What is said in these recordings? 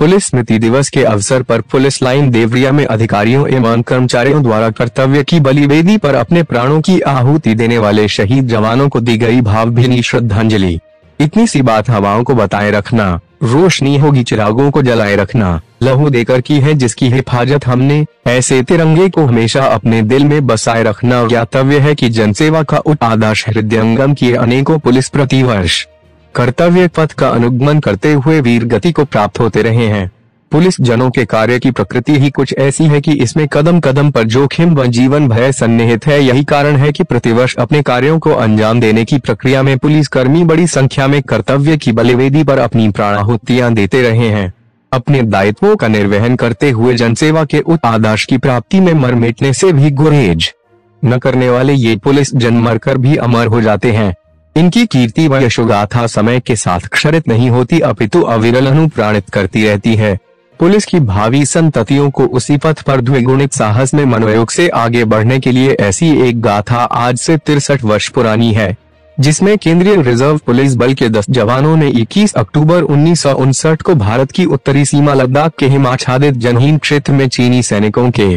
Police स्मृति दिवस के अवसर पर पुलिस लाइन देवरिया में अधिकारियों एवं कर्मचारियों द्वारा कर्तव्य की बलिवेदी पर अपने प्राणों की आहुति देने वाले शहीद जवानों को दी गई भावभीनी श्रद्धांजलि। इतनी सी बात हवाओं को बताए रखना, रोशनी होगी चिरागों को जलाए रखना, लहू देकर की है जिसकी हिफाजत हमने, ऐसे तिरंगे को हमेशा अपने दिल में बसाए रखना। ज्ञातव्य है कि जनसेवा का उच्च आदर्श हृदयंगम किए अनेकों पुलिस प्रतिवर्ष। कर्तव्य पथ का अनुगमन करते हुए वीर गति को प्राप्त होते रहे हैं। पुलिस जनों के कार्य की प्रकृति ही कुछ ऐसी है कि इसमें कदम कदम पर जोखिम व जीवन भय सन्निहित है। यही कारण है कि प्रतिवर्ष अपने कार्यों को अंजाम देने की प्रक्रिया में पुलिस कर्मी बड़ी संख्या में कर्तव्य की बलिवेदी पर अपनी प्राणाहुतियाँ देते रहे हैं। अपने दायित्वों का निर्वहन करते हुए जनसेवा के उच्च आदर्श की प्राप्ति में मर मिटने से भी गुरेज न करने वाले ये पुलिस जन मरकर भी अमर हो जाते हैं। इनकी कीर्ति व यशोगाथा समय के साथ क्षरित नहीं होती, अपितु अविरल अनुप्राणित करती रहती है। पुलिस की भावी संततियों को उसी पथ पर द्विगुणित साहस में मनोयोग से आगे बढ़ने के लिए ऐसी एक गाथा आज से तिरसठ वर्ष पुरानी है, जिसमें केंद्रीय रिज़र्व पुलिस बल के 10 जवानों ने 21 अक्टूबर उन्नीस सौ उनसठ को भारत की उत्तरी सीमा लद्दाख के हिमाच्छादित जनहीन क्षेत्र में चीनी सैनिकों के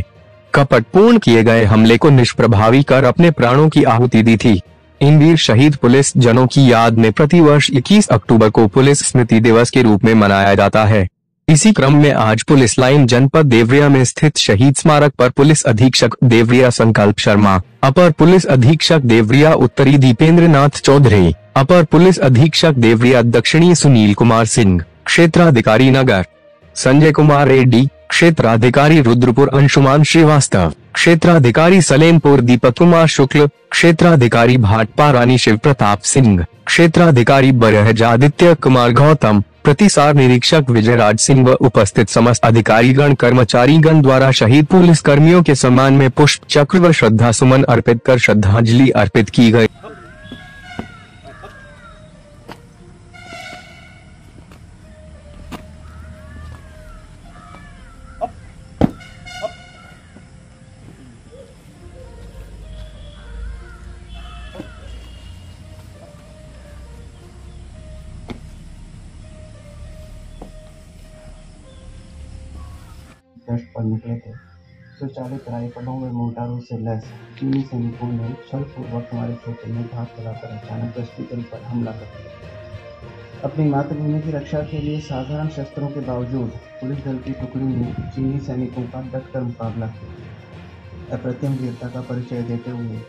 कपटपूर्ण किए गए हमले को निष्प्रभावी कर अपने प्राणों की आहुति दी थी। इन वीर शहीद पुलिस जनों की याद में प्रतिवर्ष 21 अक्टूबर को पुलिस स्मृति दिवस के रूप में मनाया जाता है। इसी क्रम में आज पुलिस लाइन जनपद देवरिया में स्थित शहीद स्मारक पर पुलिस अधीक्षक देवरिया संकल्प शर्मा, अपर पुलिस अधीक्षक देवरिया उत्तरी दीपेंद्र नाथ चौधरी, अपर पुलिस अधीक्षक देवरिया दक्षिणी सुनील कुमार सिंह, क्षेत्राधिकारी नगर, संजय कुमार रेड्डी क्षेत्राधिकारी रुद्रपुर अंशुमान श्रीवास्तव, क्षेत्राधिकारी सलेमपुर दीपक कुमार शुक्ल, क्षेत्राधिकारी भाटपा रानी शिव प्रताप सिंह, क्षेत्राधिकारी बरहज आदित्य कुमार गौतम, प्रतिसार निरीक्षक विजय राज सिंह व उपस्थित समस्त अधिकारीगण, कर्मचारीगण द्वारा शहीद पुलिस कर्मियों के सम्मान में पुष्प चक्र व श्रद्धा सुमन अर्पित कर श्रद्धांजलि अर्पित की गई। गश्त पर निकले थे। स्वचालित राइफलों व मोटारों से लैस, चीनी सैनिकों ने छलपूर्वक हमारे क्षेत्र में घात चलाकर अचानक गश्ती दल पर हमला कर दिया। अपनी मातृभूमि की रक्षा के लिए साधारण शस्त्रों के बावजूद, पुलिस दल की टुकड़ी ने चीनी सैनिकों का डटकर मुकाबला किया। अप्रतिम वीरता का परिचय देते हुए